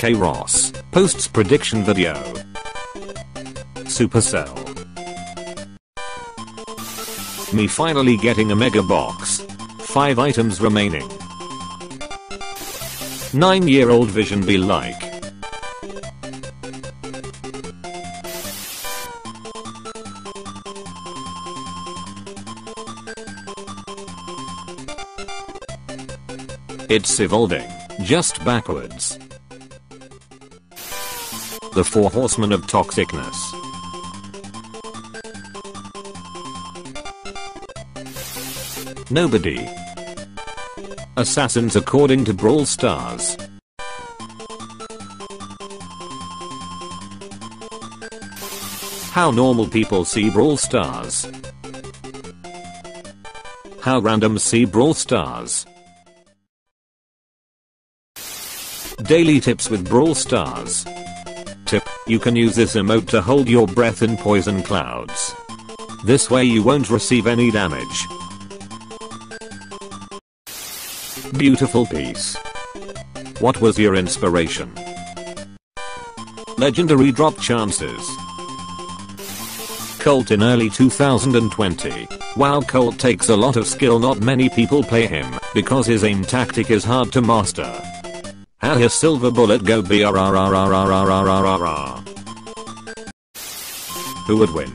Kairos, posts prediction video. Supercell. Me finally getting a mega box. 5 items remaining. 9 year old vision be like. It's evolving, just backwards. The Four Horsemen of Toxicness. Nobody. Assassins according to Brawl Stars. How normal people see Brawl Stars. How random see Brawl Stars. Daily tips with Brawl Stars. Tip, you can use this emote to hold your breath in poison clouds. This way you won't receive any damage. Beautiful piece. What was your inspiration? Legendary drop chances. Colt in early 2020. While Colt takes a lot of skill not many people play him, because his aim tactic is hard to master. Ah his silver bullet go. Who would win?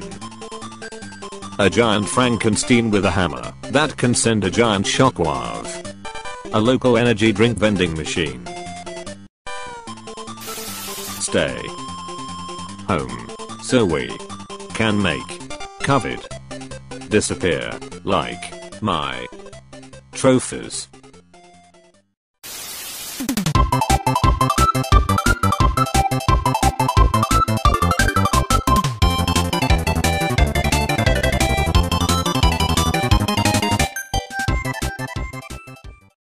A giant Frankenstein with a hammer that can send a giant shockwave. A local energy drink vending machine. Stay home so we can make COVID disappear like my trophies.